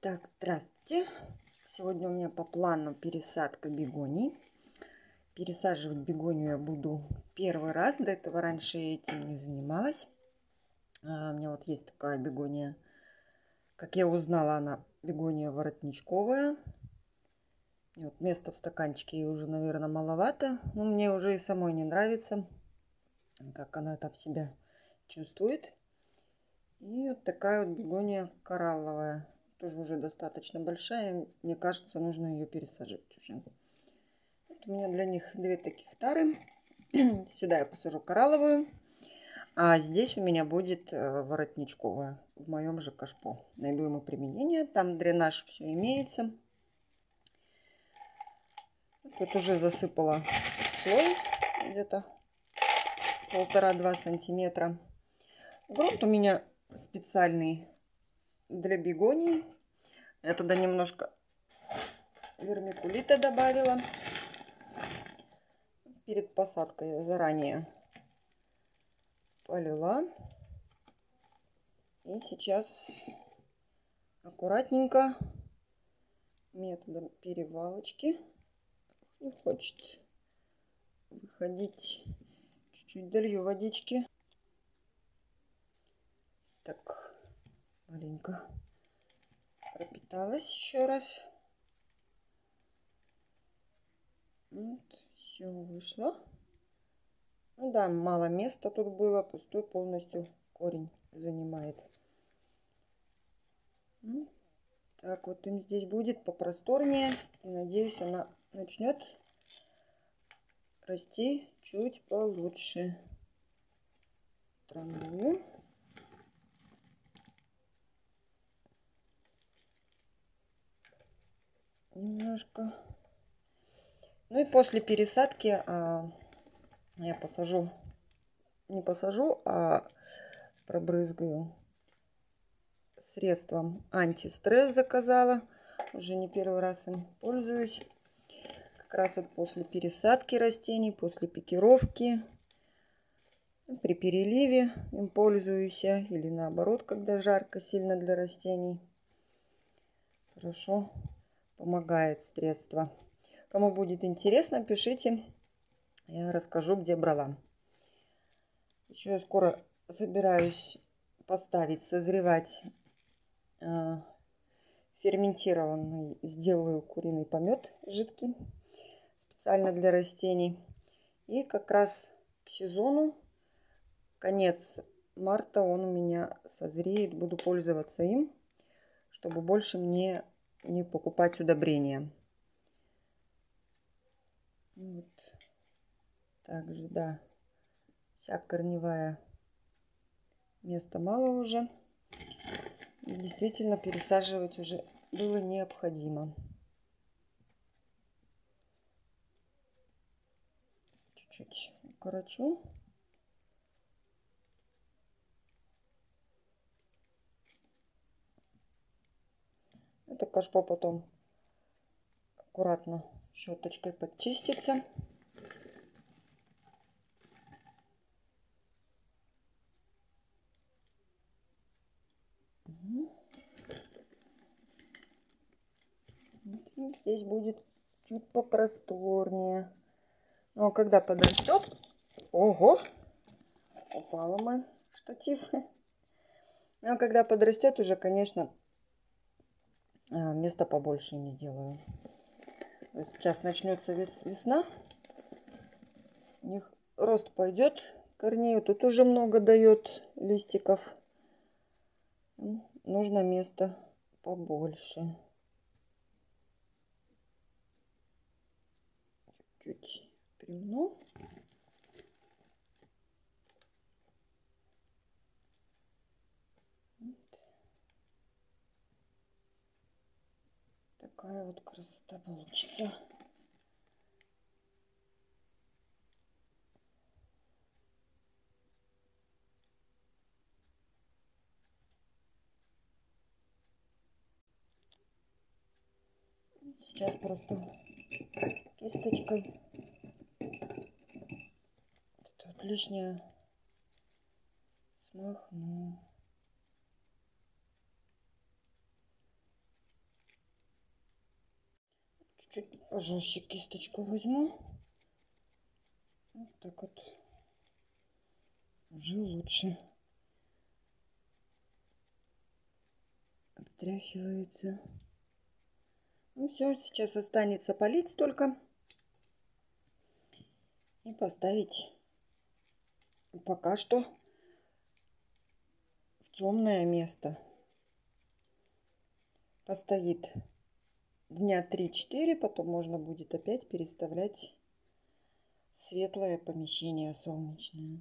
Итак, здравствуйте. Сегодня у меня по плану пересадка бегоний. Пересаживать бегонию я буду первый раз. До этого раньше я этим не занималась. А, у меня вот есть такая бегония. Как я узнала, она бегония воротничковая. И вот места в стаканчике уже, наверное, маловато. Но мне уже и самой не нравится, как она там себя чувствует. И вот такая вот бегония коралловая. Тоже уже достаточно большая. Мне кажется, нужно ее пересаживать уже. Вот у меня для них две таких тары. Сюда я посажу коралловую. А здесь у меня будет э, воротничковая в моем же кашпо. Найду ему применение. Там дренаж все имеется. Тут уже засыпала слой где-то полтора-два сантиметра. Грунт у меня специальный для бегоний. Я туда немножко вермикулита добавила. Перед посадкой заранее полила. И сейчас аккуратненько методом перевалочки не хочет выходить. Чуть-чуть долью водички. Так, маленько пропиталась еще раз. Вот, все вышло. Ну да, мало места тут было, пустой полностью корень занимает. Ну, так вот им здесь будет попросторнее. И надеюсь, она начнет расти чуть получше. Травмую. Немножко. Ну и после пересадки а, я посажу, не посажу, а пробрызгаю средством антистресс заказала. Уже не первый раз им пользуюсь. Как раз вот после пересадки растений, после пикировки, при переливе им пользуюсь. Или наоборот, когда жарко сильно для растений. Хорошо помогает средство. Кому будет интересно, пишите. Я расскажу, где брала. Еще скоро собираюсь поставить, созревать э, ферментированный. Сделаю куриный помет жидкий, специально для растений. И как раз к сезону, конец марта, он у меня созреет. Буду пользоваться им, чтобы больше мне не покупать удобрения. Вот. Также, да, вся корневая места мало уже. И действительно пересаживать уже было необходимо. Чуть-чуть укорочу. Это кашпо потом аккуратно щеточкой подчистится. Здесь будет чуть попросторнее. Ну а когда подрастет, ого, упала мой штатив. Ну а когда подрастет уже, конечно, а, место побольше им сделаю. Сейчас начнется весна. У них рост пойдет корней. Тут уже много дает листиков. Нужно место побольше. Чуть-чуть примну. Такая вот красота получится. Сейчас просто кисточкой это вот лишнее смахну. Чуть пожестче кисточку возьму. Вот так вот. Уже лучше. Обтряхивается. Ну все, сейчас останется полить только. И поставить пока что в темное место. Постоит дня 3-4, потом можно будет опять переставлять в светлое помещение солнечное.